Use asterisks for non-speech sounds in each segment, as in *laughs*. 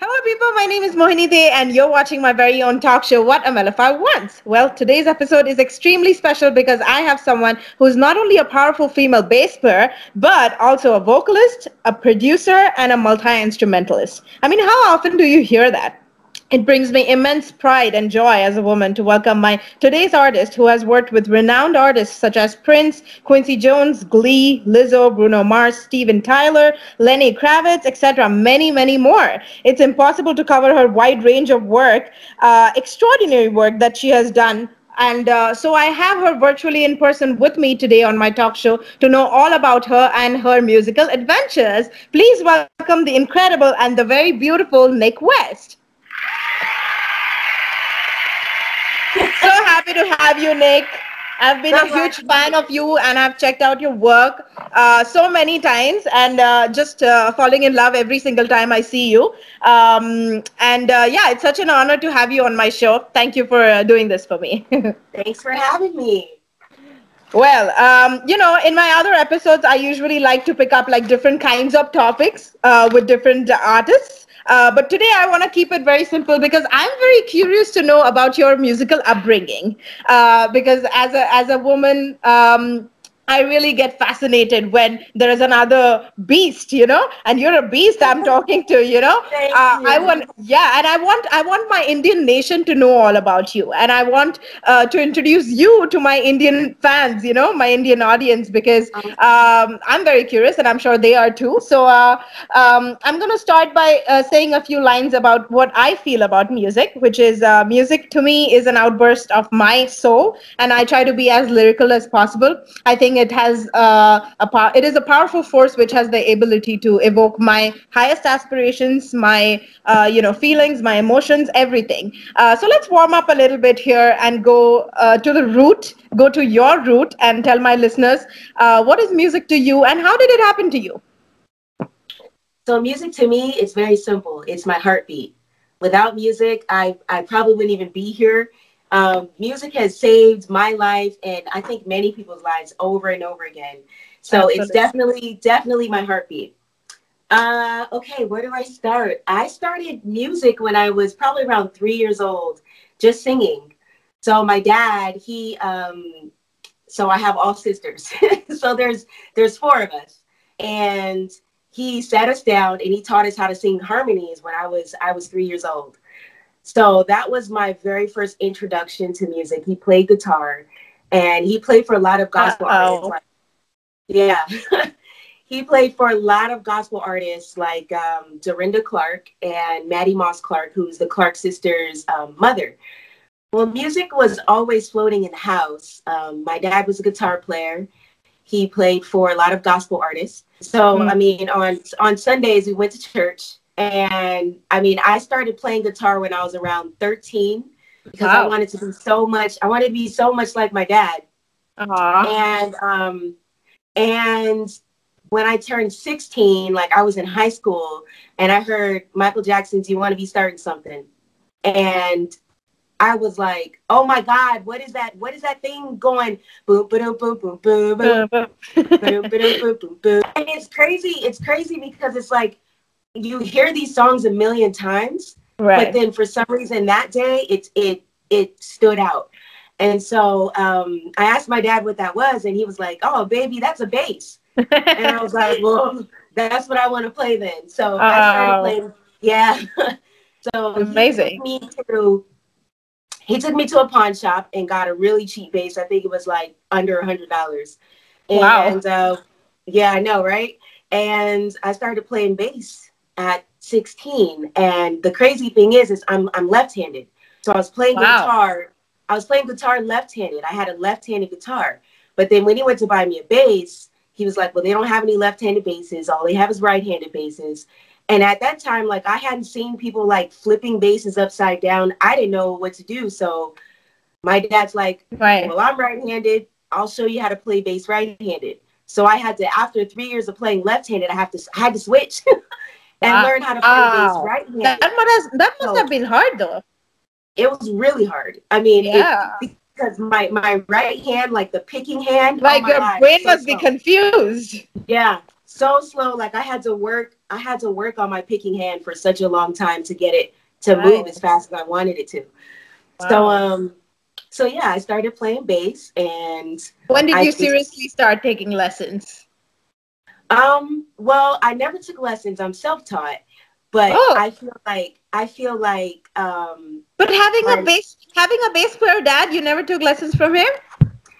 Hello, people. My name is Mohini Dey, and you're watching my very own talk show, What A Melophile Wants. Well, today's episode is extremely special because I have someone who's not only a powerful female bass player, but also a vocalist, a producer, and a multi instrumentalist. I mean, how often do you hear that? It brings me immense pride and joy as a woman to welcome my today's artist who has worked with renowned artists such as Prince, Quincy Jones, Glee, Lizzo, Bruno Mars, Steven Tyler, Lenny Kravitz, etc. Many, many more. It's impossible to cover her wide range of work, uh, extraordinary work that she has done and uh, so I have her virtually in person with me today on my talk show to know all about her and her musical adventures. Please welcome the incredible and the very beautiful Nik West. so happy to have you, Nik. I've been a huge fan of you and I've checked out your work uh, so many times and uh, just uh, falling in love every single time I see you. Um, and uh, yeah, it's such an honor to have you on my show. Thank you for uh, doing this for me. *laughs* Thanks for having me. Well, um, you know, in my other episodes, I usually like to pick up like different kinds of topics uh, with different artists. Uh, but today I want to keep it very simple because I'm very curious to know about your musical upbringing. Uh, because as a as a woman, um, I really get fascinated when there is another beast, you know, and you're a beast I'm *laughs* talking to, you know. Uh, you. I want, yeah, and I want, I want my Indian nation to know all about you, and I want uh, to introduce you to my Indian fans, you know, my Indian audience, because um, I'm very curious, and I'm sure they are too. So uh, um, I'm gonna start by uh, saying a few lines about what I feel about music, which is uh, music to me is an outburst of my soul, and I try to be as lyrical as possible. I think it has uh, a power. It is a powerful force which has the ability to evoke my highest aspirations, my uh, you know feelings, my emotions, everything. Uh, so let's warm up a little bit here and go uh, to the root. Go to your root and tell my listeners uh, what is music to you and how did it happen to you. So music to me is very simple. It's my heartbeat. Without music, I I probably wouldn't even be here um, music has saved my life and I think many people's lives over and over again. So Absolutely. it's definitely, definitely my heartbeat. Uh, okay, where do I start? I started music when I was probably around three years old, just singing. So my dad, he, um, so I have all sisters. *laughs* so there's there's four of us, and he sat us down and he taught us how to sing harmonies when I was I was three years old. So that was my very first introduction to music. He played guitar and he played for a lot of gospel Uh-oh. artists. Like, yeah. *laughs* he played for a lot of gospel artists like um, Dorinda Clark and Mattie Moss Clark, who's the Clark sisters' um, mother. Well, music was always floating in the house. Um, my dad was a guitar player. He played for a lot of gospel artists. So, mm-hmm. I mean, on on Sundays we went to church and I mean, I started playing guitar when I was around 13 because wow. I wanted to be so much, I wanted to be so much like my dad. Uh-huh. And um and when I turned 16, like I was in high school and I heard Michael Jackson's You Want to Be Starting Something. And I was like, oh my God, what is that? What is that thing going? Boom, boom, boom, boom, boom, boom, boom, boom, boom, boom, boom, boom. And it's crazy. It's crazy because it's like you hear these songs a million times, right. but then for some reason that day it it it stood out. And so um, I asked my dad what that was, and he was like, "Oh, baby, that's a bass." and I was like, "Well, that's what I want to play then." So oh. I started oh. playing. Yeah. *laughs* so amazing. He took, me to, he took me to a pawn shop and got a really cheap bass. I think it was like under a hundred dollars. Wow. And uh, yeah, I know, right? And I started playing bass at 16. And the crazy thing is, is I'm I'm left-handed. So I was playing wow. guitar. I was playing guitar left-handed. I had a left-handed guitar. But then when he went to buy me a bass, he was like, "Well, they don't have any left-handed basses. All they have is right-handed basses." And at that time, like I hadn't seen people like flipping basses upside down. I didn't know what to do. So my dad's like, right. "Well, I'm right-handed. I'll show you how to play bass right-handed." So I had to, after three years of playing left-handed, I have to, I had to switch. *laughs* and wow. learn how to play bass right handed. That must have, that must so, have been hard though. It was really hard. I mean, yeah. It, because my my right hand, like the picking hand, like oh your God, brain so must slow. be confused. Yeah, so slow. Like I had to work I had to work on my picking hand for such a long time to get it to move as fast as I wanted it to. Wow. So um so yeah, I started playing bass and when did I you seriously start taking lessons? Um, well, I never took lessons. I'm self-taught, but oh. I feel like I feel like um But having a bass having a bass player dad, you never took lessons from him?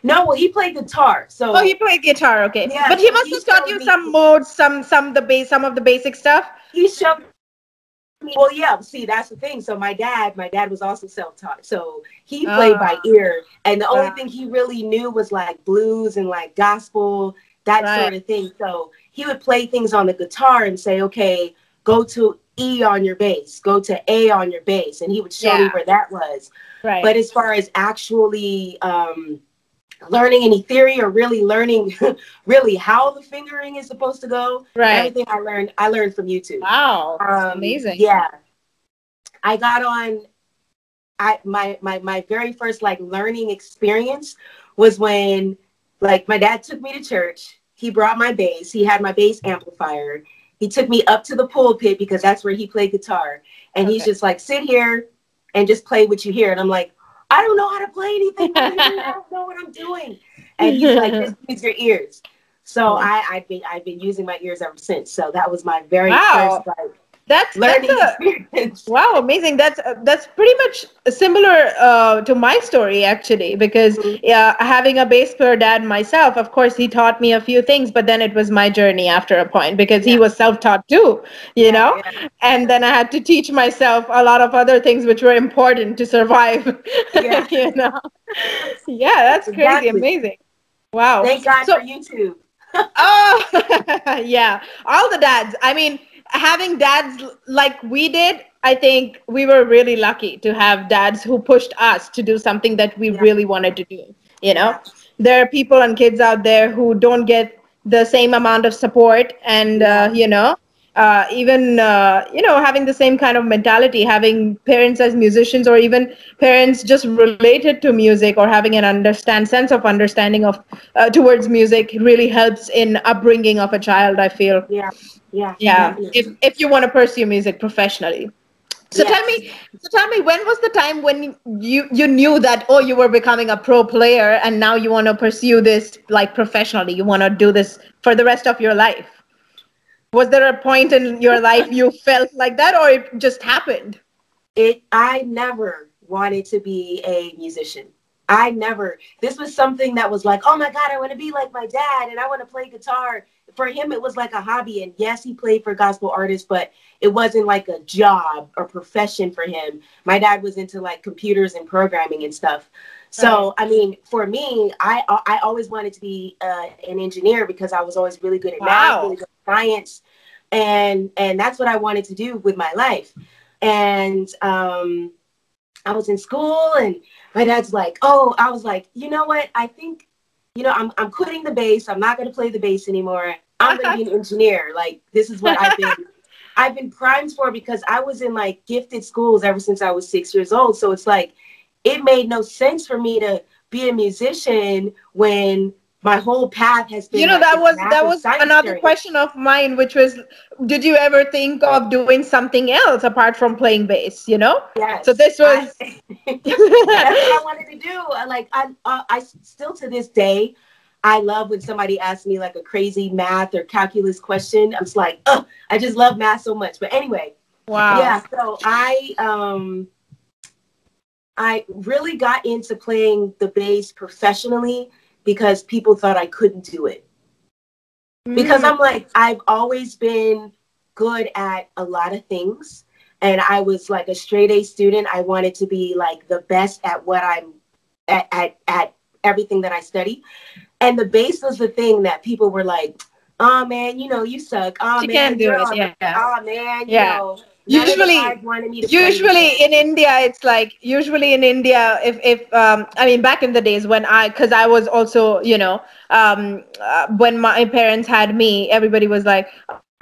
No, well, he played guitar. So oh, he played guitar. Okay, yeah, but he must he have taught you me. some modes, some some the base, some of the basic stuff. He showed me. Well, yeah. See, that's the thing. So my dad, my dad was also self-taught, so he played uh, by ah. ear, and the only uh, thing he really knew was like blues and like gospel, that right. sort of thing. So he would play things on the guitar and say, "Okay, go to E on your bass, go to A on your bass," and he would show yeah. me where that was. Right. But as far as actually um, learning any theory or really learning *laughs* really how the fingering is supposed to go. Right. Everything I learned, I learned from YouTube. Wow. Um, amazing. Yeah. I got on I my my my very first like learning experience was when like my dad took me to church. He brought my bass. He had my bass amplifier. He took me up to the pulpit because that's where he played guitar. And okay. he's just like, sit here and just play what you hear. And I'm like, I don't know how to play anything. I don't know *laughs* what I'm doing. And he's like, just use your ears. So I, I've been I've been using my ears ever since. So that was my very wow. first like that's learning that's a, experience. *laughs* Wow, amazing. That's uh, that's pretty much similar uh, to my story actually, because mm-hmm. yeah, having a bass player dad myself, of course, he taught me a few things, but then it was my journey after a point because yeah. he was self-taught too, you yeah, know. Yeah. And then I had to teach myself a lot of other things which were important to survive. *laughs* Yeah. you know. *laughs* Yeah, that's crazy, amazing. Wow. Thank God so, for YouTube. oh yeah, all the dads. I mean having dads like we did, I think we were really lucky to have dads who pushed us to do something that we yeah. really wanted to do. You know, there are people and kids out there who don't get the same amount of support, and uh, you know, uh, even uh, you know having the same kind of mentality having parents as musicians or even parents just related to music or having an understand sense of understanding of uh, towards music really helps in upbringing of a child i feel. Yeah yeah yeah. If, if you want to pursue music professionally. So yes. tell me so tell me when was the time when you you knew that oh you were becoming a pro player and now you want to pursue this like professionally? You want to do this for the rest of your life was there a point in your life you felt like that or it just happened? It i never wanted to be a musician. I never this was something that was like oh my god i want to be like my dad and i want to play guitar. For him it was like a hobby and yes he played for gospel artists but it wasn't like a job or profession for him. My dad was into like computers and programming and stuff so I mean, for me, I I always wanted to be uh, an engineer because I was always really good at wow. math, really good at science, and and that's what I wanted to do with my life. And um, I was in school, and my dad's like, "Oh," I was like, "You know what? I think, you know, I'm I'm quitting the bass. I'm not going to play the bass anymore. I'm going to be an *laughs* engineer. Like this is what I've been." I've been primed for because I was in like gifted schools ever since I was six years old. So it's like it made no sense for me to be a musician when my whole path has been you know like that was that was another question of mine which was did you ever think of doing something else apart from playing bass you know? Yes so this was I, *laughs* that's what i wanted to do. Like i uh, i still to this day i love when somebody asks me like a crazy math or calculus question. I'm just like oh i just love math so much. But anyway wow. yeah so i um I really got into playing the bass professionally because people thought I couldn't do it. Mm. Because I'm like, I've always been good at a lot of things. And I was like a straight A student. I wanted to be like the best at what I'm at, at, at everything that I study. And the bass was the thing that people were like, oh man, you know, you suck. Oh she man, can't do it. Yeah. Oh man, yeah. Know, usually usually in india it's like usually in india if if um i mean back in the days when i because i was also you know um uh, when my parents had me everybody was like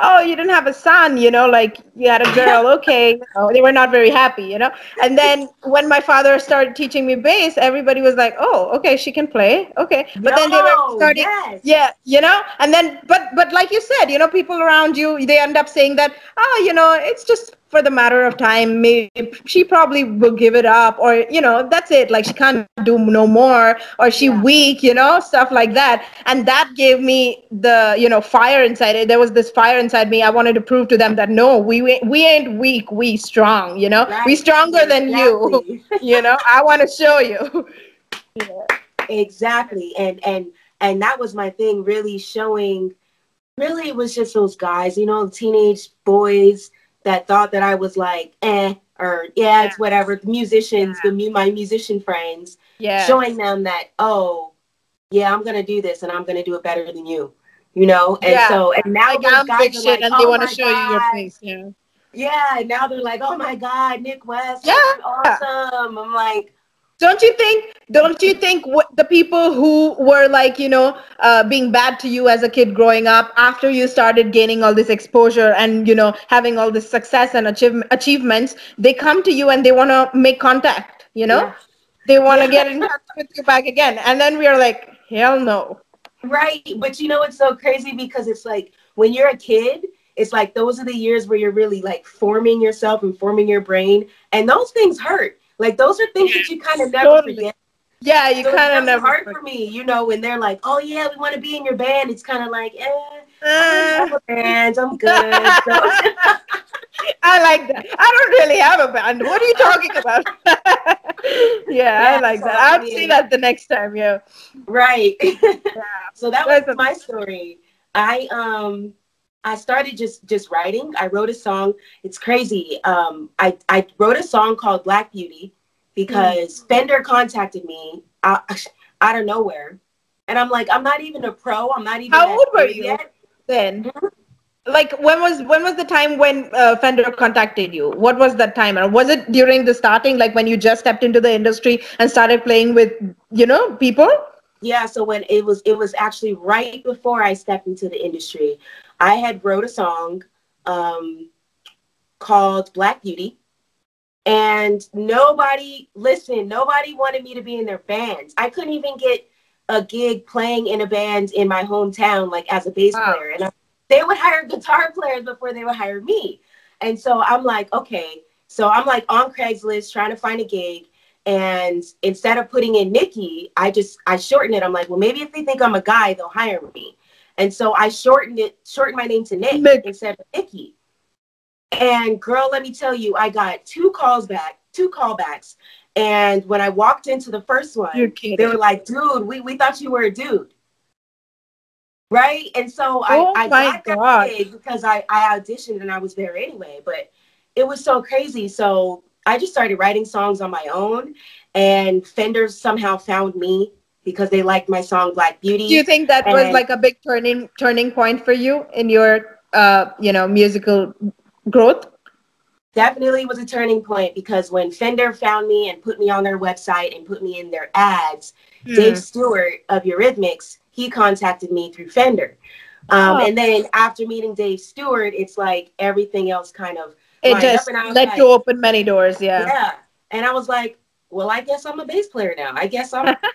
oh, you didn't have a son, you know, like you had a girl, *laughs* okay. Know, they were not very happy, you know. And then when my father started teaching me bass, everybody was like, oh, okay, she can play, okay. But then they were starting, yes. yeah, you know. And then, but but like you said, you know, people around you, they end up saying that, oh, you know, it's just for the matter of time. Maybe she probably will give it up, or you know, that's it. Like she can't do no more, or she Yeah. weak, you know, stuff like that. And that gave me the, you know, fire inside it. There was this fire inside me. I wanted to prove to them that no, we we ain't weak, we strong, you know, we stronger than you. *laughs* You know, I want to show you. Yeah. exactly and and and that was my thing really showing really it was just those guys you know teenage boys that thought that i was like eh or yeah it's whatever the musicians the mu- my musician friends Yeah. showing them that oh yeah i'm gonna do this and i'm gonna do it better than you you know and Yeah. so and now like those guys are like, and they "Oh want to show you your God." face. Yeah. yeah now they're like oh my god Nik West Yeah. yeah awesome i'm like Don't you think? Don't you think what the people who were like, you know, uh, being bad to you as a kid growing up, after you started gaining all this exposure and you know having all this success and achieve- achievements, they come to you and they want to make contact. You know, Yeah. they want to Yeah. get in touch with you back again, and then we are like, hell no. Right. But you know, it's so crazy because it's like when you're a kid, it's like those are the years where you're really like forming yourself and forming your brain. And those things hurt. Like those are things that you kind of never Totally. forget. Yeah, you So kind of it's never. hard for me, you know, when they're like, "Oh yeah, we want to be in your band." It's kind of like, "Eh, I Uh, don't have a band. I'm good." So, *laughs* I like that. I don't really have a band. What are you talking about? *laughs* yeah, I like so, that. I I'll see that the next time. Yeah. right. *laughs* yeah. so that was That's a- my story. I um I started just just writing. I wrote a song. It's crazy. Um I I wrote a song called Black Beauty because Fender contacted me out, *laughs* out of nowhere. And I'm like, I'm not even a pro. I'm not even How old were you? yet. Then, like, when was when was the time when uh, Fender contacted you? What was that time? And was it during the starting, like when you just stepped into the industry and started playing with, you know, people? Yeah, so when it was it was actually right before I stepped into the industry. I had wrote a song um called Black Beauty. And nobody listened, nobody wanted me to be in their bands. I couldn't even get a gig playing in a band in my hometown, like as a bass Wow. player. And I, they would hire guitar *laughs* players before they would hire me. And so I'm like, okay. So I'm like on Craigslist trying to find a gig. And instead of putting in Nikki, I just I shortened it. I'm like, well, maybe if they think I'm a guy, they'll hire me. And so I shortened it, shortened my name to Nick Nick. instead of Nikki. And girl, let me tell you, I got two calls back, two callbacks. And when I walked into the first one, they were like, dude, we, we thought you were a dude. Right? And so I, Oh I my got that gig because I, I auditioned and I was there anyway. But it was so crazy. So I just started writing songs on my own. And Fender somehow found me because they liked my song Black Beauty. Do you think that was like a big turning turning point for you in your, uh, you know, musical growth? definitely was a turning point because when Fender found me and put me on their website and put me in their ads, Hmm. Dave Stewart of Eurythmics, he contacted me through Fender. Um, Oh. And then after meeting Dave Stewart, it's like everything else kind of It just and let like, you open many doors. Yeah. yeah. And I was like, well, I guess I'm a bass player now. I guess I'm. *laughs*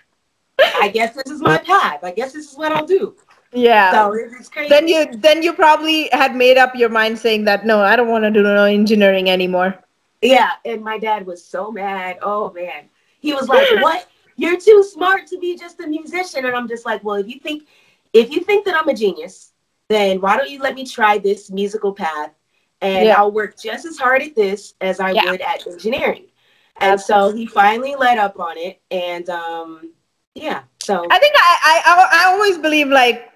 I guess this is my path. I guess this is what I'll do. Yeah. So it's crazy. then you then you probably had made up your mind saying that no, I don't want to do no engineering anymore. Yeah, and my dad was so mad. Oh man. He was like, *laughs* "What? You're too smart to be just a musician." And I'm just like, "Well, if you think if you think that I'm a genius, then why don't you let me try this musical path and Yeah. I'll work just as hard at this as I Yeah. would at engineering." And so he finally let up on it and um yeah. So I think I, I I always believe like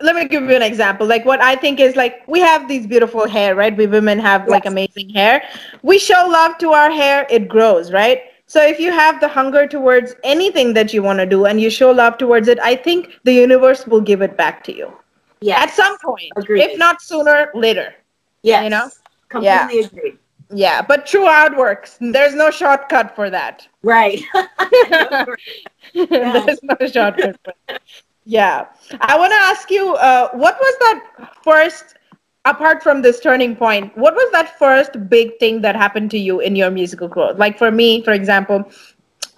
let me give you an example. Like what I think is like we have these beautiful hair, right? We women have like amazing hair. We show love to our hair, it grows, right? So if you have the hunger towards anything that you want to do and you show love towards it, I think the universe will give it back to you yeah. at some point. Agreed. If not sooner, later. yeah you know? Completely agree. Yeah, but true art works. There's no shortcut for that. Right. *laughs* There's no shortcut. for that. yeah, I want to ask you, uh, what was that first apart from this turning point, what was that first big thing that happened to you in your musical growth? Like for me, for example,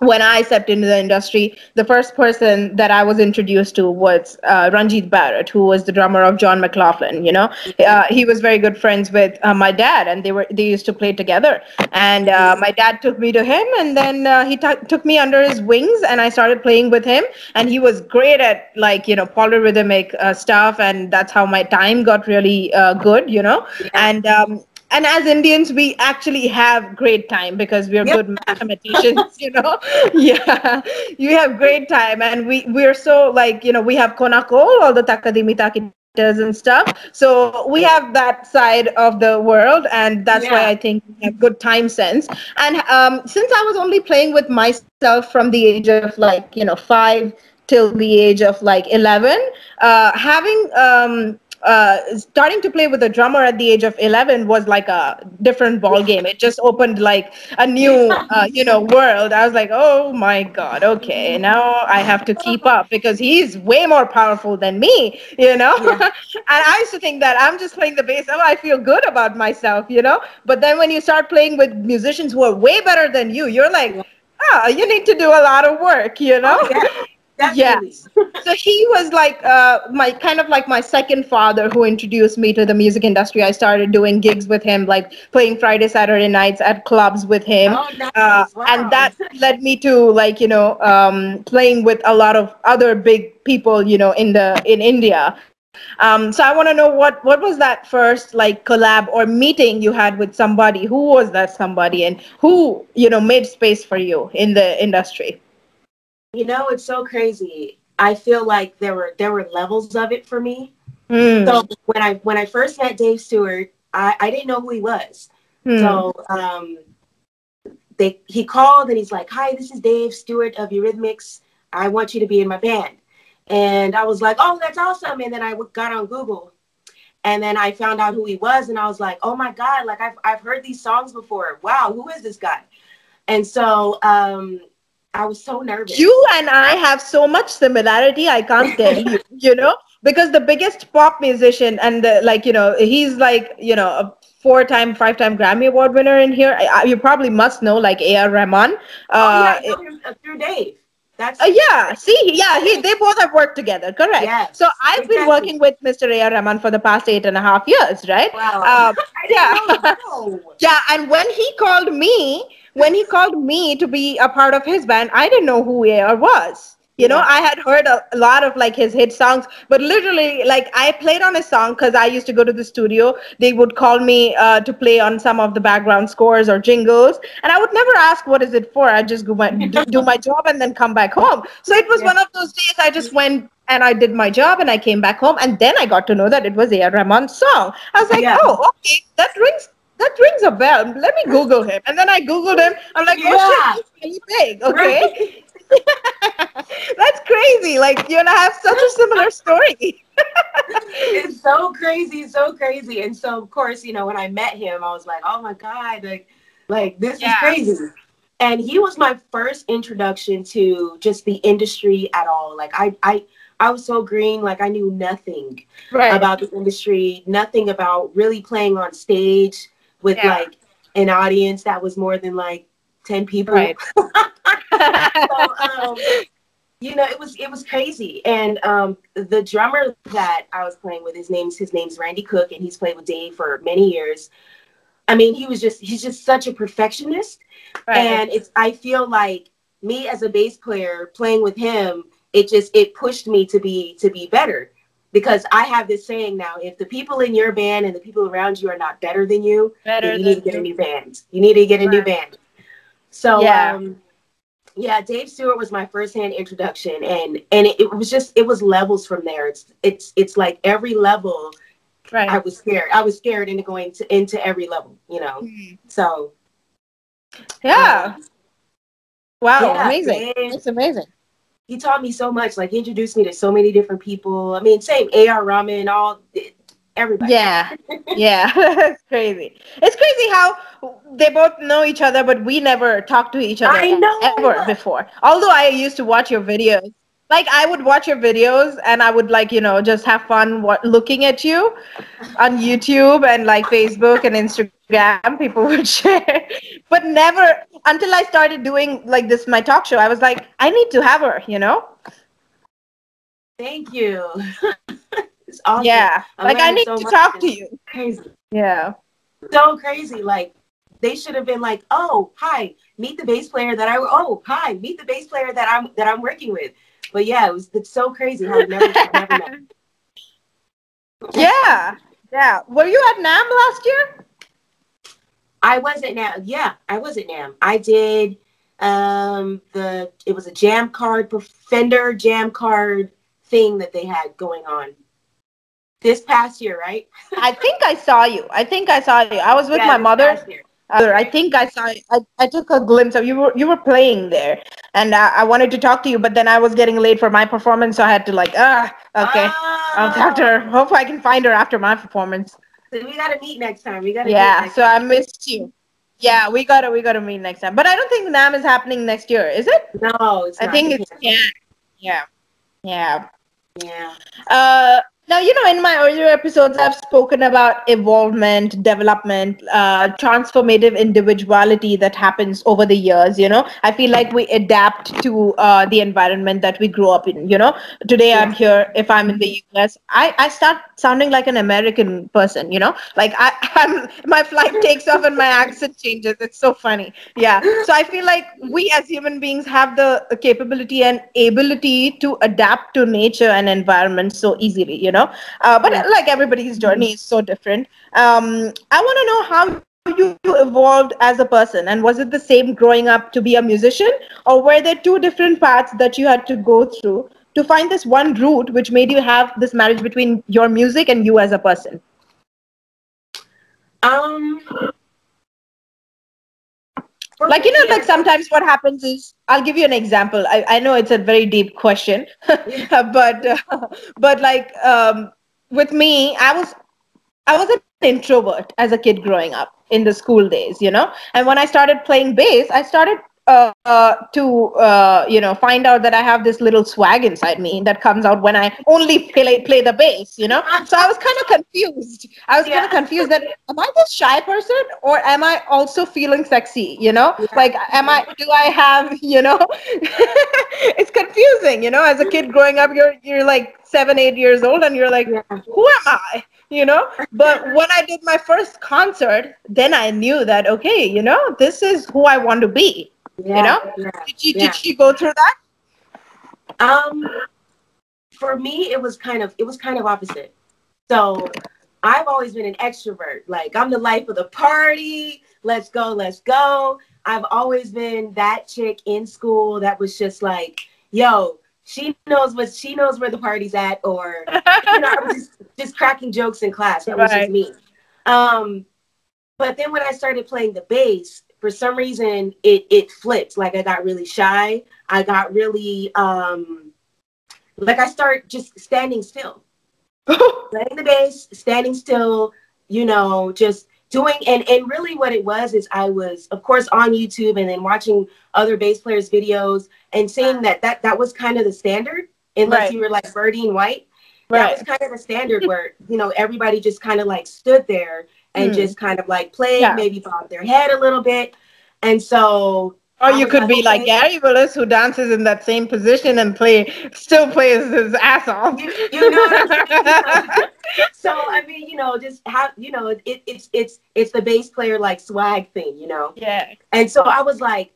when I stepped into the industry, the first person that I was introduced to was uh, Ranjit Barot, who was the drummer of John McLaughlin. You know, uh, he was very good friends with uh, my dad, and they were they used to play together. And uh, my dad took me to him, and then uh, he t- took me under his wings, and I started playing with him. And he was great at like you know polyrhythmic uh, stuff, and that's how my time got really good. You know, and um, and as Indians, we actually have great time because we're yep. good mathematicians, *laughs* you know. yeah, you have great time, and we we're so like you know we have konnakol, all the takadimi takitas and stuff. So we have that side of the world, and that's yeah. why I think we have good time sense. And um, since I was only playing with myself from the age of like you know five till the age of like 11 uh, having um, uh, starting to play with a drummer at the age of 11 was like a different ball game it just opened like a new uh, you know world. I was like oh my god okay now i have to keep up because he's way more powerful than me you know? Yeah. *laughs* and i used to think that i'm just playing the bass oh i feel good about myself you know? But then when you start playing with musicians who are way better than you you're like oh you need to do a lot of work you know? Oh, yeah. *laughs* Definitely. Yeah. so he was like uh, my kind of like my second father who introduced me to the music industry. I started doing gigs with him, like playing Friday, Saturday nights at clubs with him. Oh, nice. uh, wow. And that *laughs* led me to like, you know, um, playing with a lot of other big people, you know, in the in India. Um, so I want to know what what was that first like collab or meeting you had with somebody? Who was that somebody, and who you know made space for you in the industry? You know, it's so crazy. I feel like there were there were levels of it for me. Mm. So when I when I first met Dave Stewart, I, I didn't know who he was. Mm. So um, they he called and he's like, "Hi, this is Dave Stewart of Eurythmics. I want you to be in my band." And I was like, "Oh, that's awesome!" And then I got on Google, and then I found out who he was, and I was like, "Oh my god! Like I've I've heard these songs before. Wow, who is this guy?" And so um, I was so nervous. You and I have so much similarity. I can't *laughs* tell you, you know, because the biggest pop musician and the, like, you know, he's like, you know, a four-time, five-time Grammy Award winner in here. I, you probably must know, like A.R. Rahman. Uh, oh, yeah, I uh, through Dave. That's uh, yeah. See, yeah, he they both have worked together. Correct. Yes, so I've exactly. been working with Mr. A.R. Rahman for the past eight and a half years, right? Wow. *laughs* Um, yeah. *laughs* yeah, and when he called me, when he called me to be a part of his band, I didn't know who AR was. You know, I had heard a, a, lot of like his hit songs, but literally, like I played on a song because I used to go to the studio. They would call me uh, to play on some of the background scores or jingles, and I would never ask what is it for. I just go my, do, do, my job and then come back home. So it was yeah. one of those days I just went and I did my job and I came back home, and then I got to know that it was A.R. Rahman's song. I was like, yeah. oh, okay, that rings that rings a bell. Let me Google him. And then I Googled him. I'm like, oh, yeah. oh shit, he's really big. Okay. *laughs* That's crazy. Like you and I have such a similar story. *laughs* it's so crazy, so crazy. And so of course, you know, when I met him, I was like, oh my God, like like this yeah. is crazy. And he was my first introduction to just the industry at all. Like I I I was so green, like I knew nothing right. about the industry, nothing about really playing on stage, with yeah. like an audience that was more than like 10 people. Right. *laughs* so, um, you know, it was it was crazy. And um, the drummer that I was playing with, his name's his name's Randy Cooke, and he's played with Dave for many years. I mean, he was just he's just such a perfectionist, right. and it's I feel like me as a bass player playing with him, it just it pushed me to be to be better because I have this saying now: if the people in your band and the people around you are not better than you, better you need to get you. a new band. You need to get a new band. So yeah. Um, yeah, Dave Stewart was my first hand introduction, and and it, it, was just it was levels from there. It's it's it's like every level. Right. I was scared. I was scared into going to into every level. You know. Mm-hmm. So. Yeah. Um, wow! Yeah, amazing. It's amazing he taught me so much. Like he introduced me to so many different people. I mean, same A.R. Rahman, all everybody. Yeah, yeah, *laughs* it's crazy. It's crazy how they both know each other, but we never talked to each other I know. ever before. Although I used to watch your videos, like I would watch your videos and I would like you know just have fun what, looking at you on YouTube and like Facebook and Instagram. People *laughs* would share, but never until I started doing like this my talk show. I was like, I need to have her, you know. Thank you. *laughs* it's awesome. Yeah, I'm like I need so to much. talk to It's you. Crazy. Yeah. So crazy. Like they should have been like, oh, hi, meet the bass player that I oh, hi, meet the bass player that I'm that I'm working with. But yeah, it was it's so crazy how I never, never met. *laughs* Yeah. Yeah. Were you at NAMM last year? I wasn't NAMM. Yeah, I wasn't NAMM. I did um the it was a jam card Fender jam card thing that they had going on this past year, right? I think I saw you. I think I saw you. I was with Yeah, my this mother. I think I saw. I, I took a glimpse of you. Were you were playing there, and I, I wanted to talk to you, but then I was getting late for my performance, so I had to like, ah, okay. I'll talk to her. Oh, Hope I can find her after my performance. so we gotta meet next time. We gotta meet Yeah. So I missed you. Yeah, we gotta we gotta meet next time. But I don't think NAMM is happening next year, is it? No, it's I not. think it's yeah, yeah, yeah. Yeah. Uh, now, you know, in my earlier episodes, I've spoken about evolvement, development, uh, transformative individuality that happens over the years. You know, I feel like we adapt to uh, the environment that we grow up in. You know, today I'm here. If I'm in the US, I, I start sounding like an American person. You know, like I, *laughs* I'm my flight takes off and my accent changes. It's so funny. Yeah. So I feel like we as human beings have the capability and ability to adapt to nature and environment so easily. You know, uh, but Yeah. like everybody's journey is so different. Um, I want to know how you, you evolved as a person and was it the same growing up to be a musician or were there two different paths that you had to go through to find this one route which made you have this marriage between your music and you as a person Um. Like you know like sometimes what happens is i'll give you an example. I, I know it's a very deep question *laughs* but uh, but like um, with me i was i was an introvert as a kid growing up in the school days you know? And when i started playing bass i started uh, uh, to uh, you know find out that I have this little swag inside me that comes out when I only play play the bass, you know. So I was kind of confused. I was kind of confused that am I this shy person or am I also feeling sexy? You know, Yeah. like am I? Do I have? You know, *laughs* it's confusing. You know, as a kid growing up, you're you're like seven, eight years old, and you're like, Yeah. who am I? You know, but when I did my first concert, then I knew that okay, you know, this is who I want to be. Yeah, know? yeah. Did you Yeah. did you go through that? Um, for me, it was kind of it was kind of opposite. So I've always been an extrovert. Like I'm the life of the party. Let's go, let's go. I've always been that chick in school that was just like, yo, she knows what she knows where the party's at, or you know, I was just, *laughs* just cracking jokes in class. That was Right. just me. Um, but then when I started playing the bass, for some reason it it flipped. Like I got really shy. I got really um like I start just standing still. *laughs* Playing the bass, standing still, you know, just doing and and really what it was is I was of course on YouTube and then watching other bass players videos and seeing that that that was kind of the standard unless Right. you were like Verdine White that right. was kind of the standard where you know everybody just kind of like stood there and Hmm. just kind of like play, Yeah. maybe bob their head a little bit, and so Or you could be like. Gary Willis, who dances in that same position and play, still plays his ass off. you, you know what I'm *laughs* so I mean, you know, just have you know, it, it's it's it's the bass player like swag thing, you know. yeah. And so I was like,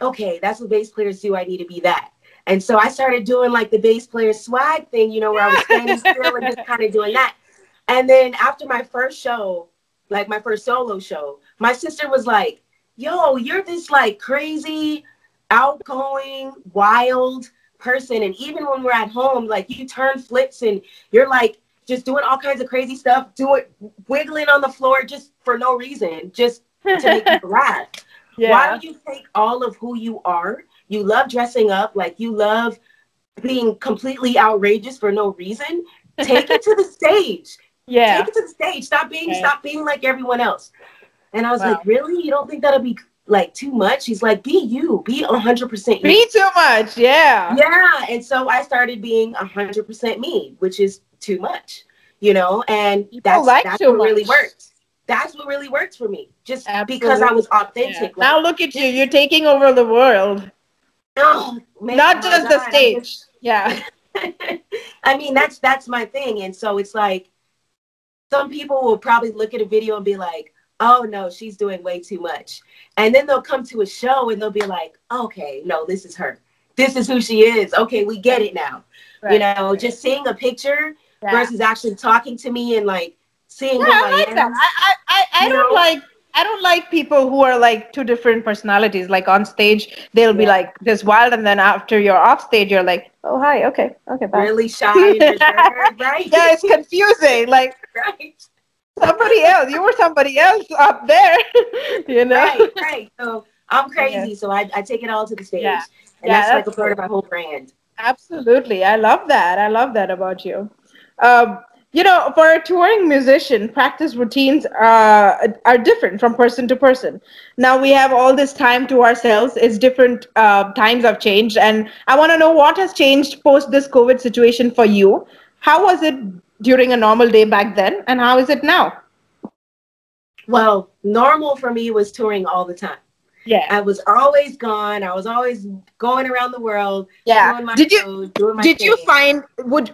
okay, that's what bass players do. I need to be that. And so I started doing like the bass player swag thing, you know, where I was standing still and just kind of doing that. And then after my first show, like my first solo show, my sister was like, yo, you're this like crazy, outgoing, wild person. And even when we're at home, like you turn flips and you're like just doing all kinds of crazy stuff, do it wiggling on the floor just for no reason, just to make *laughs* people laugh. yeah. Why don't you take all of who you are? You love dressing up, like you love being completely outrageous for no reason. Take it to the stage. Yeah. Take it to the stage. Stop being Okay. stop being like everyone else. And I was Wow. like, really? You don't think that'll be like too much. He's like, be you, be hundred percent Be too much, yeah. Yeah. And so I started being hundred percent me, which is too much, you know, and People that's like that's what really much. works. That's what really works for me. Just because I Absolutely. was Yeah. authentic. Like, Now look at you, you're taking over the world. oh, man, Not just the God, stage. Yeah. *laughs* I mean, that's that's my thing. And so it's like some people will probably look at a video and be like, oh no, she's doing way too much. And then they'll come to a show and they'll be like, okay, no, this is her. This is who she is. Okay, we get it now. You know, just seeing a picture Yeah. versus actually talking to me and like seeing Yeah, who I I, like am. that. I, I, I, I don't know? like I don't like people who are like two different personalities. Like on stage, they'll be like this wild, and then after you're off stage, you're like, oh hi, okay, okay, bye. Really *laughs* shy reserved, right? Yeah, it's confusing. Like *laughs* right. somebody else, you were somebody else up there, *laughs* you know. right, right. So I'm crazy, so I, I take it all to the stage. Yeah. And Yeah, that's like a that's part of my whole brand. Absolutely. I love that. I love that about you. Um, you know, for a touring musician, practice routines uh, are different from person to person. Now we have all this time to ourselves. It's different. Uh, times have changed. And I want to know what has changed post this COVID situation for you. How was it during a normal day back then? And how is it now? Well, normal for me was touring all the time. Yeah. I was always gone. I was always going around the world, Yeah. doing my Did you shows, doing my did you find would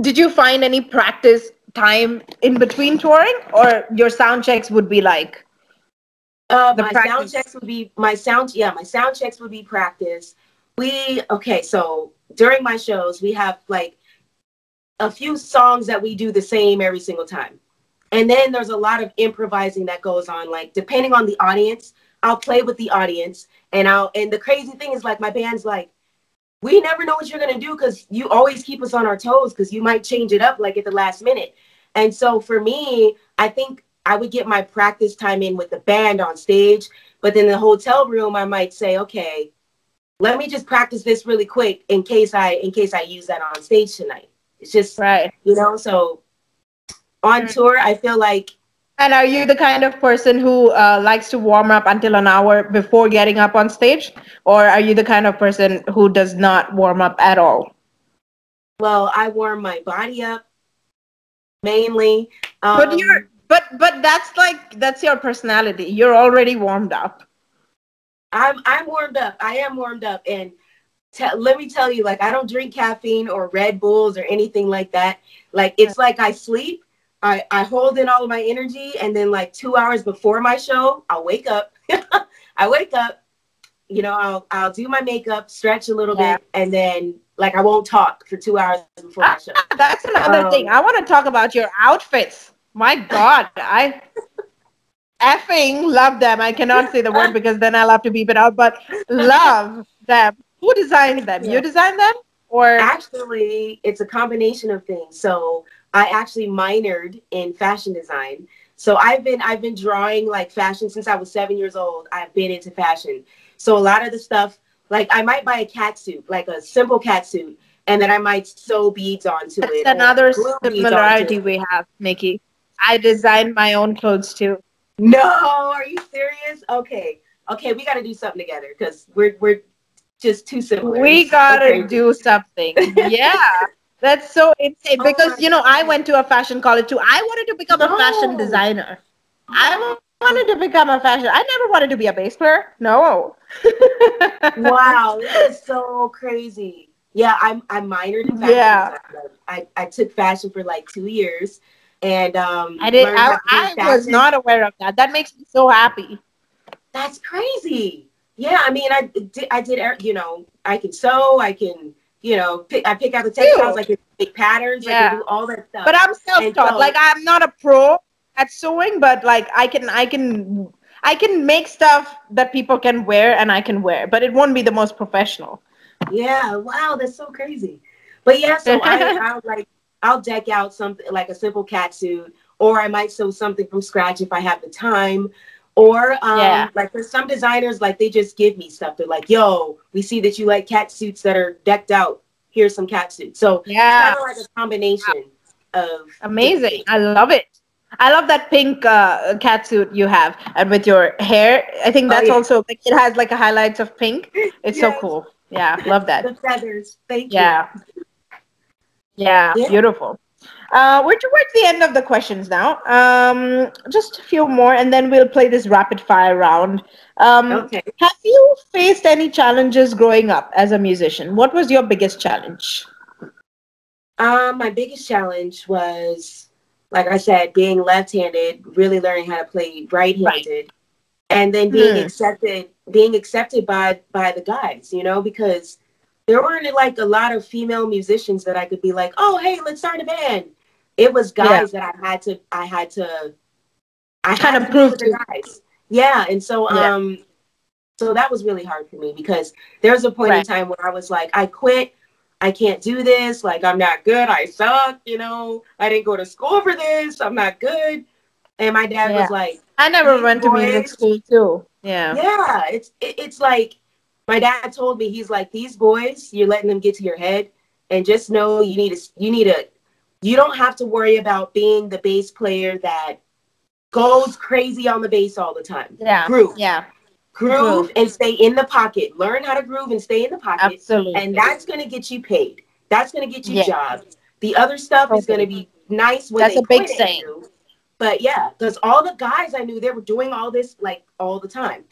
did you find any practice time in between touring or your sound checks would be like Uh, The my sound checks would be my sound. Yeah, my sound checks would be practice. We okay. So during my shows, we have like a few songs that we do the same every single time, and then there's a lot of improvising that goes on. Like depending on the audience, I'll play with the audience, and I'll. And the crazy thing is, like my band's like, we never know what you're gonna do because you always keep us on our toes because you might change it up like at the last minute. And so for me, I think I would get my practice time in with the band on stage, but then in the hotel room, I might say, okay, let me just practice this really quick in case I in case I use that on stage tonight. It's just right you know, so on Mm. tour, I feel like and are you the kind of person who uh, likes to warm up until an hour before getting up on stage or are you the kind of person who does not warm up at all well, I warm my body up mainly. Um, but you're but but that's like that's your personality you're already warmed up I'm I'm warmed up. I am warmed up, and te- let me tell you, like I don't drink caffeine or Red Bulls or anything like that. Like it's like I sleep, I I hold in all of my energy, and then like two hours before my show, I'll wake up. *laughs* I wake up, you know, I'll I'll do my makeup, stretch a little Yeah. bit, and then like I won't talk for two hours before my show. *laughs* that's another Um, thing i want to talk about your outfits. My *laughs* god i effing love them. I cannot say the word because then i'll have to beep it out but love them. Who designed them? You designed them or Actually, it's a combination of things. So I actually minored in fashion design. So I've been I've been drawing like fashion since I was seven years old. I've been into fashion. So a lot of the stuff, like I might buy a cat suit, like a simple cat suit, and then I might sew beads onto That's it. another glue beads onto similarity we have, Nikki. I designed my own clothes too. No, are you serious? Okay, okay, we got to do something together because we're we're just too similar. We gotta crazy. do something. *laughs* Yeah. That's so insane Oh because my you know I went to a fashion college too. I wanted to become a fashion designer. I wanted to become a fashion. I never wanted to be a bass player. No. *laughs* *laughs* wow, that is so crazy. Yeah, I'm I minored in fashion. Yeah. I, I took fashion for like two years, and um, I did. I, I was not aware of that. That makes me so happy. That's crazy. Yeah, I mean, I did. I did. You know, I can sew. I can. You know, pick, I pick out the textiles. I can make patterns. I Yeah. can do all that stuff. But I'm self-taught. so- like I'm not a pro at sewing, but like I can, I can, I can make stuff that people can wear and I can wear. But it won't be the most professional. Yeah, wow, that's so crazy. But yeah, so I, *laughs* I'll like I'll deck out something like a simple cat suit, or I might sew something from scratch if I have the time. Or um, Yeah. like for some designers, like they just give me stuff. They're like, "Yo, we see that you like cat suits that are decked out. Here's some cat suits." So Yeah. kind of like a combination of Amazing. I love it. I love that pink uh, cat suit you have, and with your hair. I think Oh, that's yeah. also like it has like a highlights of pink. It's so cool. Yeah, love that. The feathers. Thank Yeah. Yeah, Yeah. beautiful. Uh, we're towards the end of the questions now. Um, just a few more, and then we'll play this rapid fire round. Um. Okay. Have you faced any challenges growing up as a musician? What was your biggest challenge? Um, my biggest challenge was, like I said, being left-handed, really learning how to play right-handed, and then being Hmm. accepted, being accepted by by the guys. You know, because there weren't like a lot of female musicians that I could be like, oh, hey, let's start a band. It was guys that I had to, I had to, I Kind had of to prove to- guys. Yeah, and so Yeah. um, so that was really hard for me because there was a point in time where I was like, I quit. I can't do this. Like, I'm not good. I suck. You know, I didn't go to school for this. I'm not good. And my dad Yeah. was like, I never went to music school too. Yeah. Yeah, it's it, it's like my dad told me he's like these boys. You're letting them get to your head, and just know you need to you need to you don't have to worry about being the bass player that goes crazy on the bass all the time. Yeah. Groove, Yeah. groove, Groove. and stay in the pocket. Learn how to groove and stay in the pocket. Absolutely. and that's going to get you paid. That's going to get you Yeah. jobs. The other stuff is going to be nice when That's they a big point at saying. you. But yeah, because all the guys I knew, they were doing all this like all the time,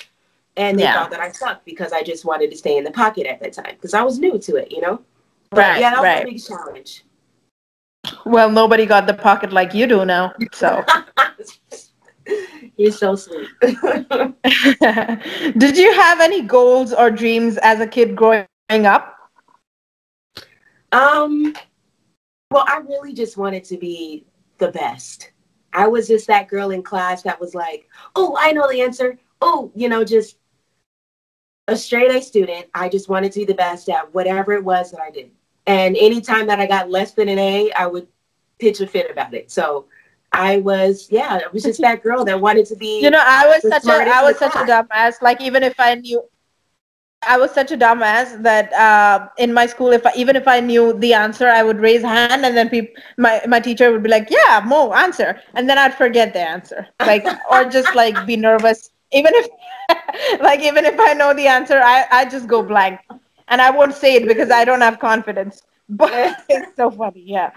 and they Yeah. thought that I sucked because I just wanted to stay in the pocket at that time because I was new to it, you know. But Right, yeah, that was right. a big challenge. Well, nobody got the pocket like you do now. So, *laughs* You're so sweet. *laughs* did you have any goals or dreams as a kid growing up? Um, well, I really just wanted to be the best. I was just that girl in class that was like, oh, I know the answer. Oh, you know, just a straight A student. I just wanted to be the best at whatever it was that I did. And anytime that I got less than an A, I would pitch a fit about it. So I was, yeah, I was just that girl that wanted to be. You know, I was such a I was such a dumbass. Like even if I knew, I was such a dumbass that uh, in my school, if I, even if I knew the answer, I would raise hand, and then people, my my teacher would be like, "Yeah, Mo, answer," and then I'd forget the answer, like or just like be nervous. Even if, *laughs* *laughs* like even if I know the answer, I I just go blank, and I won't say it because I don't have confidence. *laughs* But it's so funny, yeah.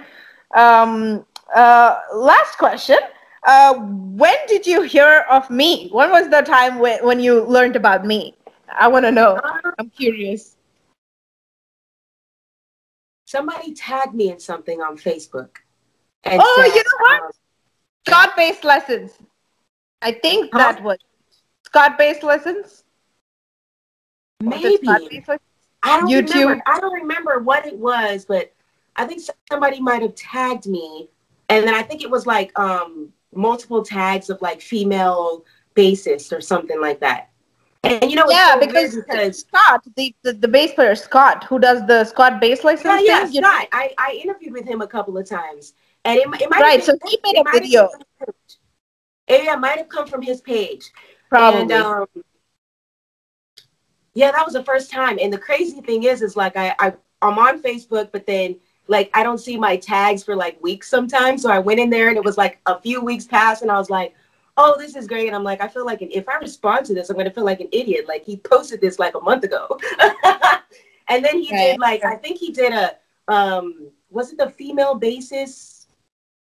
Um. Uh. Last question. Uh, when did you hear of me? When was the time when, when you learned about me? I want to know. Uh, I'm curious. somebody tagged me in something on Facebook. And Oh, said, you know what? um, Scott's Bass Lessons. I think Huh? that was Scott's Bass Lessons. Maybe. lessons? I don't YouTube. remember. I don't remember what it was, but I think somebody might have tagged me, and then I think it was like um multiple tags of like female bassist or something like that. And you know, Yeah, so because, because Scott, the, the the bass player Scott, who does the Scott bass lessons yeah, yeah, thing. Scott. I I interviewed with him a couple of times, and it, it might Right, have so been- he made a video. come from his page. Yeah, it might have come from his page. Probably. And, um, yeah, that was the first time. And the crazy thing is, is like I, I I'm on Facebook, but then like I don't see my tags for like weeks sometimes. So I went in there and it was like a few weeks past, and I was like, oh, this is great. And I'm like, I feel like an, if I respond to this, I'm gonna feel like an idiot. Like he posted this like a month ago, *laughs* and then he did like I think he did a um was it the female basis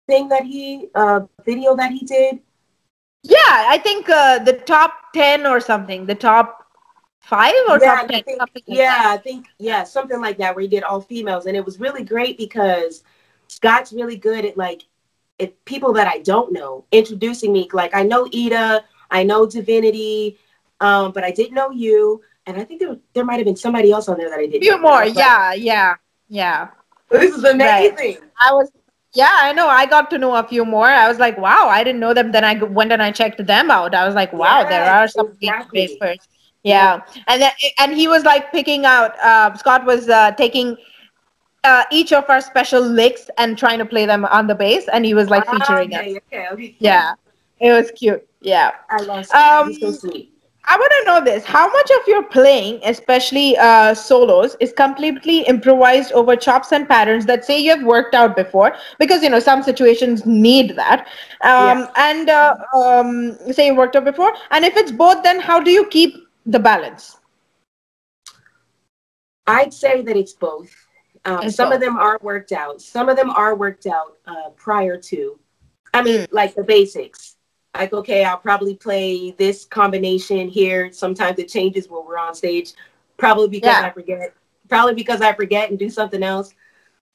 thing that he uh video that he did yeah, I think uh, the top ten or something. The top five or yeah, top I ten. think- something like yeah, that. I think yeah, something like that where he did all females, and it was really great because Scott's really good at like it, people that I don't know introducing me. Like I know Ida, I know Divinity, um, but I didn't know you, and I think there there might have been somebody else on there that I didn't. few know. more. I Yeah, yeah, yeah. *laughs* this is amazing. I was, yeah, I know. I got to know a few more. I was like, wow, I didn't know them. Then I went and I checked them out. I was like, wow, there are some exactly. bass players. Yeah, and then and he was like picking out. Uh, Scott was uh, taking uh, each of our special licks and trying to play them on the bass, and he was like featuring us. okay, okay, okay. Yeah, it was cute. Yeah. I love. Um, so sweet. I want to know this. How much of your playing, especially uh, solos, is completely improvised over chops and patterns that say you have worked out before? Because, you know, some situations need that. Um, And uh, um, say you worked out before. And if it's both, then how do you keep the balance? I'd say that it's both. Um, It's some both. of them are worked out. Some of them are worked out uh, prior to. I mean, Mm. like the basics. Like, okay, I'll probably play this combination here. Sometimes it changes when we're on stage. Probably because Yeah. I forget. Probably because I forget and do something else.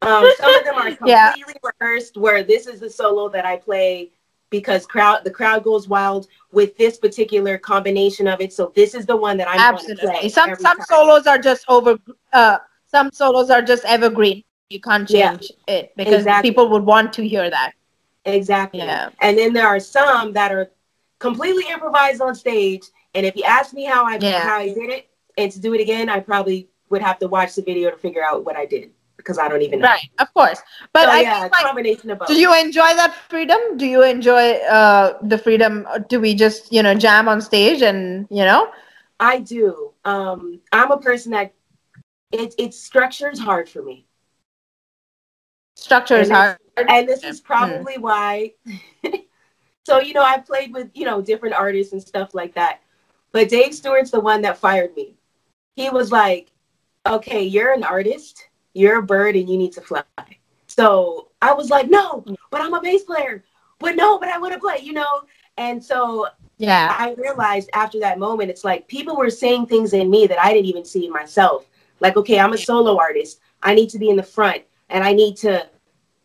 Um, some of them are *laughs* Yeah. completely rehearsed, where this is the solo that I play because crowd the crowd goes wild with this particular combination of it. So this is the one that I'm going to Absolutely. play. Some some time. solos are just over. Uh, some solos are just evergreen. You can't Yeah. change it because Exactly. people would want to hear that. Exactly. Yeah. And then there are some that are completely improvised on stage. And if you ask me how I Yeah. how I did it and to do it again, I probably would have to watch the video to figure out what I did because I don't even know. Right. Of course. But so, I yeah, a like combination of both. do you enjoy that freedom do you enjoy uh the freedom do we just you know jam on stage and you know I do. Um, I'm a person that it it structure is hard for me. structure is hard And this is Hmm. probably why *laughs* so you know, I've played with, you know, different artists and stuff like that. But Dave Stewart's the one that fired me. He was like, okay, you're an artist, you're a bird, and you need to fly. So I was like, no, but I'm a bass player. But no, but I want to play, you know? And so yeah I realized after that moment, it's like people were saying things in me that I didn't even see in myself. Like, okay, I'm a solo artist. I need to be in the front and I need to,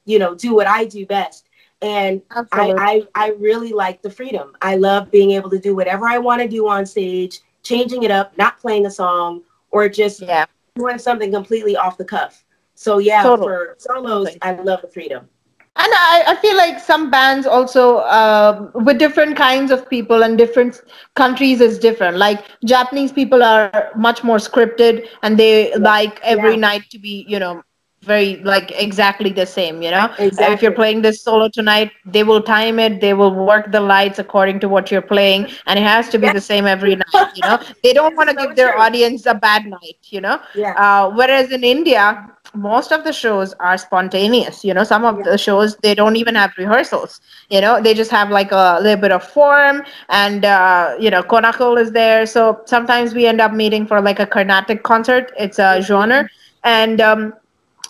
you know, do what I do best. And I, absolutely. I, I really like the freedom. I love being able to do whatever I want to do on stage, changing it up, not playing a song, or just yeah doing something completely off the cuff. So yeah, Totally. for solos, I love the freedom. and I, I feel like some bands also uh, with different kinds of people and different countries is different like japanese people are much more scripted and they like every Yeah. night to be you know very like exactly the same you know if you're playing this solo tonight they will time it they will work the lights according to what you're playing and it has to be the same every night you know they don't want to So give their *laughs* audience a bad night you know Yeah. uh, whereas in India, most of the shows are spontaneous. You know, some of Yeah. the shows they don't even have rehearsals. You know, they just have like a little bit of form, and uh, you know, konnakol is there. So sometimes we end up meeting for like a Carnatic concert. It's a genre, and um,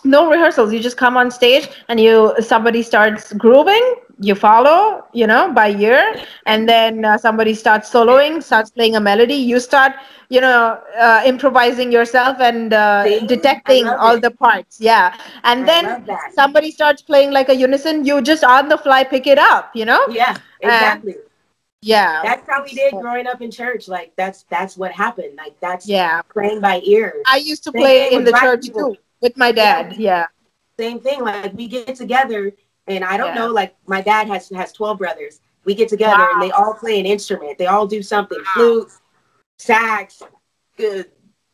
no rehearsals. You just come on stage and you somebody starts grooving. You follow, you know, by ear, and then uh, somebody starts soloing, starts playing a melody. You start, you know, uh, improvising yourself and uh, detecting all it. the parts. Yeah, and I then somebody starts playing like a unison. You just on the fly pick it up. You know? Yeah, exactly. Yeah. that's how we did growing up in church. Like that's that's what happened. Like that's yeah. playing by ear. I used to play in the church people. too with my dad. Yeah. Same thing. Like we get together, and I don't Yeah. know. Like my dad has has twelve brothers. We get together Wow. and they all play an instrument. They all do something: flute, sax, uh,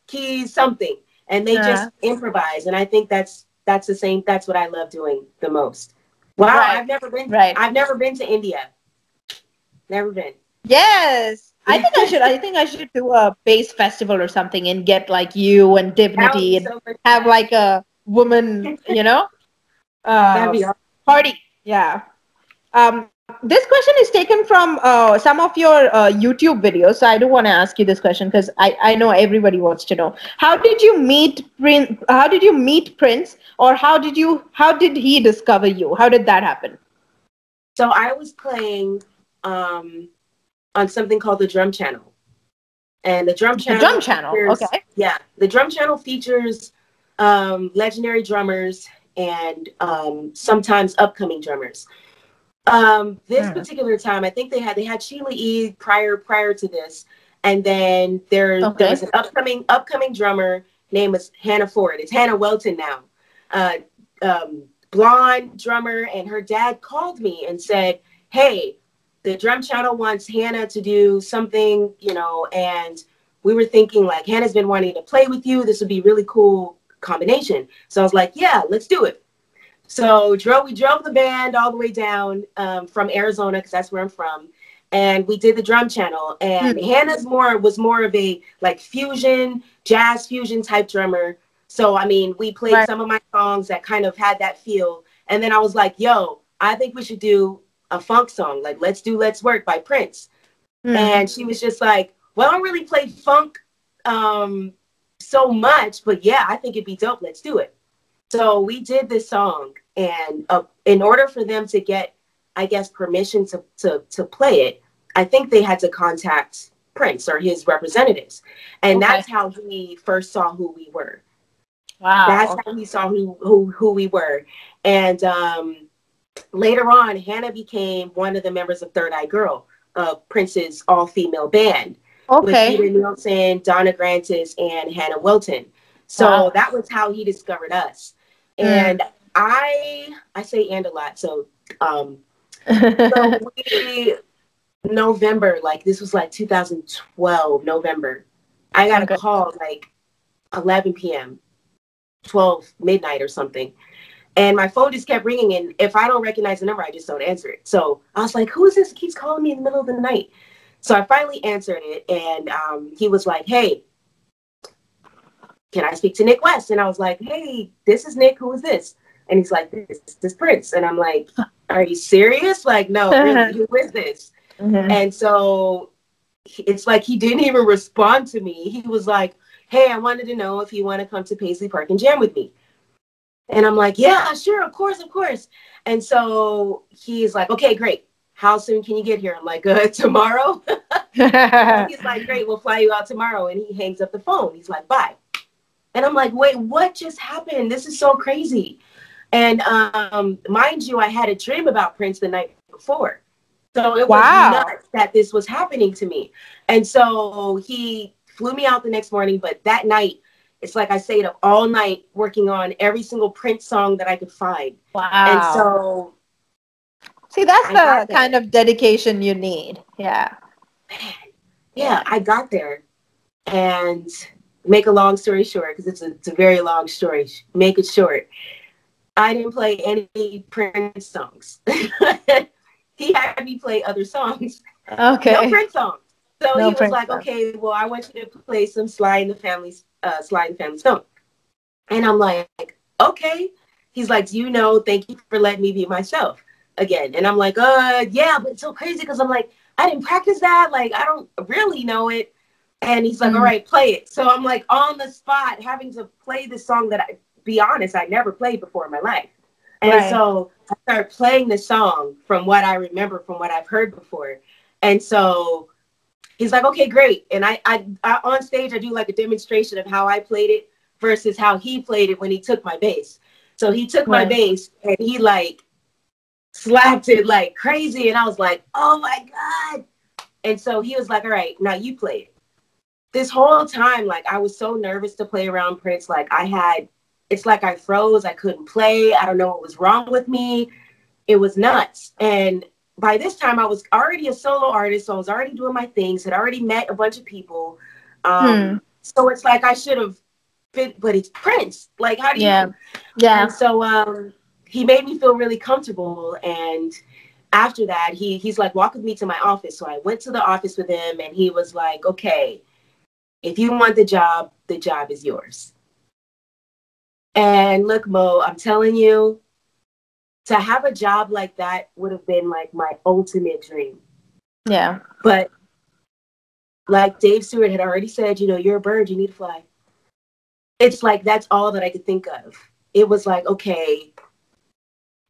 keys, something, and they Yeah. just improvise. And I think that's that's the same. That's what I love doing the most. Wow, Right. I've never been. Right. I've never been to India. Never been. Yes. I think I should I think I should do a bass festival or something and get like you and That would be Divinity and so have like a woman, you know, *laughs* uh, awesome. party. Yeah. Um, this question is taken from uh, some of your uh, YouTube videos. So I do want to ask you this question because I, I know everybody wants to know. How did you meet Prince? How did you meet Prince, or how did you? How did he discover you? How did that happen? So I was playing um, on something called the Drum Channel, and the Drum Channel. The drum channel. features- Okay. Yeah, the Drum Channel features um, legendary drummers and um, sometimes upcoming drummers. Um, this Hmm. particular time, I think they had they had Sheila E. prior prior to this, and then there Okay. there was an upcoming upcoming drummer name was Hannah Ford. It's Hannah Welton now. Uh, um, blonde drummer, and her dad called me and said, "Hey, the drum channel wants Hannah to do something, you know, and we were thinking like Hannah's been wanting to play with you. This would be really cool combination." So I was like, "Yeah, let's do it." So drove we drove the band all the way down um, from Arizona because that's where I'm from, and we did the drum channel. And mm. Hannah's more was more of a like fusion, jazz fusion type drummer. So I mean, we played right. some of my songs that kind of had that feel. And then I was like, yo, I think we should do a funk song. Like, let's do Let's Work by Prince. Mm. And she was just like, well, I don't really play funk um, so much, but yeah, I think it'd be dope. Let's do it. So we did this song. And uh, in order for them to get, I guess, permission to, to, to play it, I think they had to contact Prince or his representatives. And okay. that's how he first saw who we were. Wow. That's how he saw who, who, who we were. And um, later on, Hannah became one of the members of Third Eye Girl, uh, Prince's all female band. Okay. With Peter Nielsen, Donna Grantis, and Hannah Welton. So wow. that was how he discovered us. Mm. And I I say and a lot. So um so *laughs* we November, like this was like 2012, November. I got okay. a call like 11 p.m., 12 midnight or something. And my phone just kept ringing. And if I don't recognize the number, I just don't answer it. So I was like, who is this? He keeps calling me in the middle of the night. So I finally answered it. And um, he was like, hey, can I speak to Nik West? And I was like, hey, this is Nik. Who is this? And he's like, this, this Prince. And I'm like, are you serious? Like, no, *laughs* really, who is this? Mm-hmm. And so it's like he didn't even respond to me. He was like, hey, I wanted to know if you want to come to Paisley Park and jam with me. And I'm like, yeah, sure, of course, of course. And so he's like, okay, great. How soon can you get here? I'm like, uh, *laughs* tomorrow. *laughs* *laughs* he's like, great, we'll fly you out tomorrow. And he hangs up the phone. He's like, bye. And I'm like, wait, what just happened? This is so crazy. And um, mind you, I had a dream about Prince the night before. So it wow. was nuts that this was happening to me. And so he flew me out the next morning, but that night, it's like I stayed up all night working on every single Prince song that I could find. Wow. And so See, that's I the kind of dedication you need. Yeah. Yeah, I got there. And make a long story short, because it's a, it's a very long story, make it short. I didn't play any Prince songs. *laughs* he had me play other songs. Okay. No Prince songs. So no he was like, okay, well, I want you to play some Sly and the Family, uh, Sly and the Family Stone. And I'm like, okay. He's like, do you know, thank you for letting me be myself again. And I'm like, uh, yeah, but it's so crazy because I'm like, I didn't practice that. Like, I don't really know it. And he's like, mm-hmm. all right, play it. So I'm like on the spot having to play this song that I, be honest, I never played before in my life. And right. so I started playing the song from what I remember, from what I've heard before. And so he's like, okay, great. And I, I, I, on stage, I do like a demonstration of how I played it versus how he played it when he took my bass. So he took right. my bass and he like slapped it like crazy. And I was like, oh my God. And so he was like, all right, now you play it. This whole time, like I was so nervous to play around Prince. Like I had it's like I froze. I couldn't play. I don't know what was wrong with me. It was nuts. And by this time, I was already a solo artist. So I was already doing my things, had already met a bunch of people. Um, hmm. So it's like I should have fit, but it's Prince. Like, how do you? Yeah. Yeah. And so um, he made me feel really comfortable. And after that, he he's like, walk with me to my office. So I went to the office with him, and he was like, okay, if you want the job, the job is yours. And look, Mo, I'm telling you, to have a job like that would have been like my ultimate dream. Yeah. But like Dave Stewart had already said, you know, you're a bird, you need to fly. It's like that's all that I could think of. It was like, okay,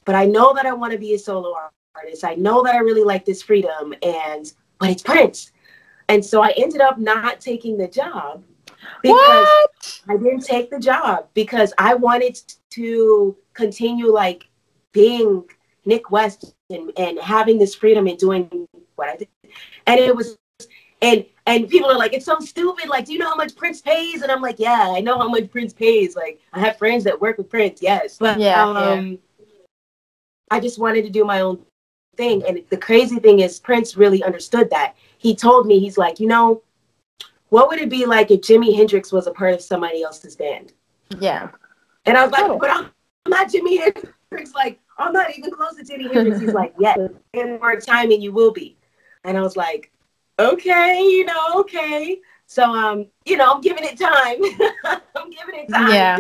but I know that I want to be a solo artist. I know that I really like this freedom and but it's Prince. And so I ended up not taking the job because what? I didn't take the job because I wanted to continue like being Nik West and, and having this freedom and doing what I did. And it was and and people are like, it's so stupid. Like, do you know how much Prince pays? And I'm like, yeah, I know how much Prince pays. Like, I have friends that work with Prince, yes. But yeah, um, yeah. I just wanted to do my own thing. And the crazy thing is, Prince really understood that. He told me, he's like, you know, what would it be like if Jimi Hendrix was a part of somebody else's band? Yeah. And I was like, oh. but I'm, not Jimi Hendrix. Like, I'm not even close to Jimi Hendrix. He's like, yeah, in more time and you will be. And I was like, okay, you know, okay. So um, you know, I'm giving it time. *laughs* I'm giving it time. Yeah.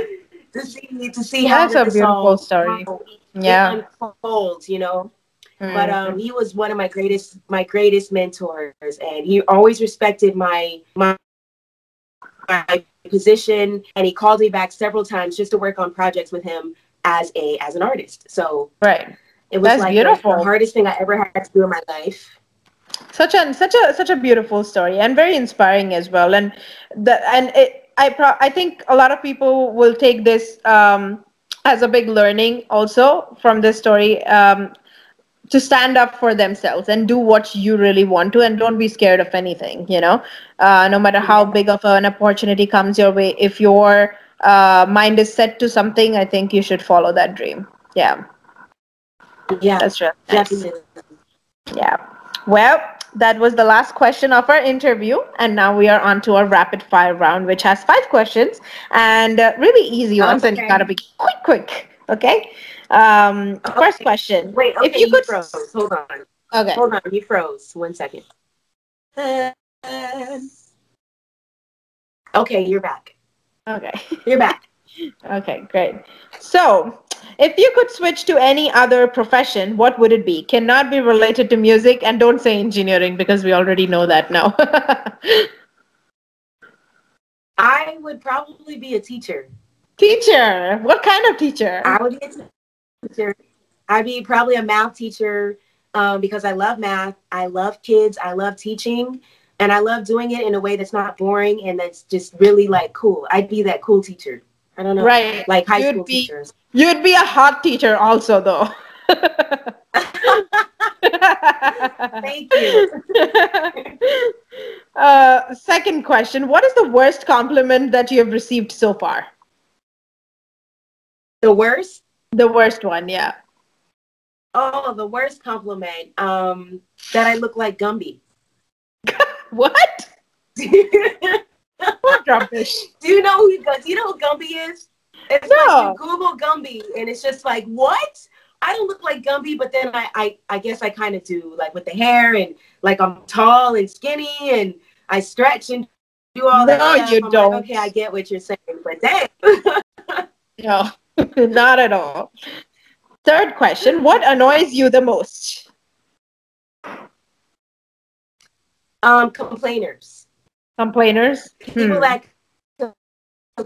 To see to see how That's a beautiful all- story. it Yeah. unfolds, you know. But Mm. um, he was one of my greatest my greatest mentors, and he always respected my my my position, and he called me back several times just to work on projects with him as a as an artist. So right. it was That's like the- beautiful. the hardest thing I ever had to do in my life. such a such a such a beautiful story and very inspiring as well and the and it i pro- i think a lot of people will take this um as a big learning also from this story um to stand up for themselves and do what you really want to and don't be scared of anything you know uh, no matter how big of an opportunity comes your way if your uh, mind is set to something i think you should follow that dream yeah Yeah, that's right nice. Yeah. Well, that was the last question of our interview. And now we are on to our rapid fire round, which has five questions and uh, really easy ones. And you got to be quick, quick. Okay. Um, First question. Wait, okay, If you you, could- froze. Hold on. Okay. Hold on, you froze. One second. Okay, you're back. Okay. *laughs* You're back. Okay, great. So, if you could switch to any other profession, what would it be? Cannot be related to music, and don't say engineering because we already know that now. *laughs* I would probably be a teacher. teacher. What kind of teacher? I would be a teacher. I'd be probably a math teacher um, because I love math. I love kids. I love teaching. And I love doing it in a way that's not boring and that's just really like cool. I'd be that cool teacher. I don't know. Right. Like high You'd school be- teachers. You'd be a hot teacher also though. *laughs* Thank you. *laughs* uh, second question. What is the worst compliment that you have received so far? The worst? The worst one, yeah. Oh, the worst compliment. Um, that I look like Gumby. *laughs* What? do What rubbish? you know who do you know who Gumby is? It's No. like you Google Gumby and it's just like, what? I don't look like Gumby, but then I I, I guess I kind of do, like with the hair and like I'm tall and skinny and I stretch and do all that. No, stuff. you I'm don't. okay, I get what you're saying, but dang. No, *laughs* not at all. Third question. What annoys you the most? Um, complainers. Complainers? people Hmm. that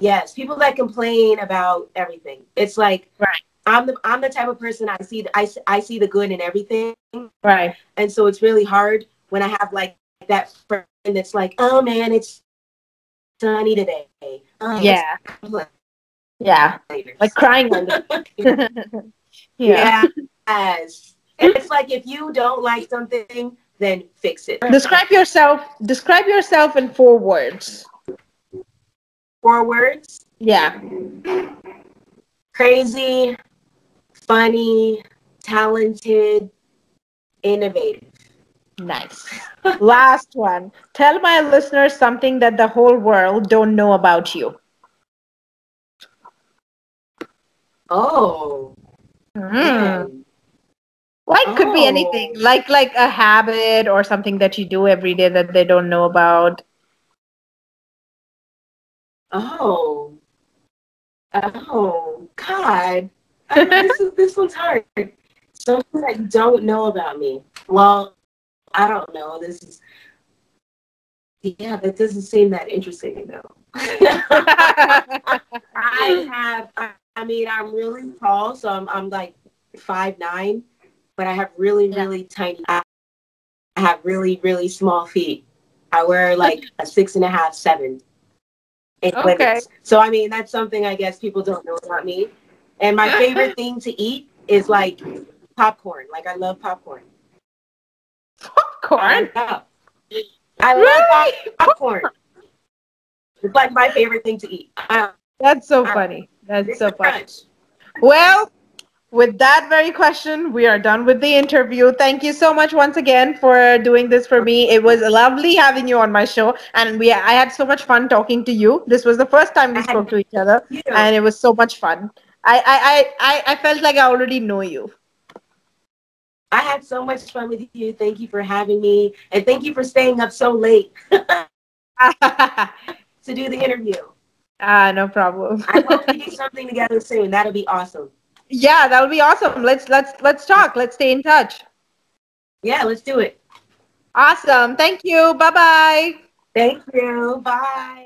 yes people that complain about everything it's like Right. i'm the i'm the type of person i see the, I, I see the good in everything Right. and so it's really hard when i have like that friend that's like oh man it's sunny today oh, Yeah. Yeah. Like crying the *laughs* *laughs* yeah. yes it's like if you don't like something then fix it Describe yourself. Describe yourself in four words. four words Yeah. crazy funny talented innovative Nice. *laughs* Last one. Tell my listeners something that the whole world don't know about you. Oh. Mm. Like could be Oh. anything. Like like a habit or something that you do every day that they don't know about. Oh. Oh. God. I this is this one's hard. Something that you don't know about me. Well, I don't know. This is yeah, that doesn't seem that interesting though. *laughs* I have I, I mean I'm really tall, so I'm I'm like five nine, but I have really, Yeah. really tiny I I have really, really small feet. I wear like a six and a half, seven. Okay. women's. So I mean that's something I guess people don't know about me. And my favorite *laughs* thing to eat is like popcorn. Like I love popcorn. Popcorn. I love, I love popcorn. It's like my favorite thing to eat. That's so funny. That's so funny. Well, with that very question, we are done with the interview. Thank you so much once again for doing this for me. It was lovely having you on my show, and we I had so much fun talking to you. This was the first time we spoke to each other, and it was so much fun. I I I I, felt like I already know you. I had so much fun with you. Thank you for having me. And thank you for staying up so late *laughs* to do the interview. Ah, no problem. I hope we do something together soon. That'll be awesome. Yeah, that'll be awesome. Let's let's let's talk. Let's stay in touch. Yeah, let's do it. Awesome. Thank you. Bye bye. Thank you. Bye.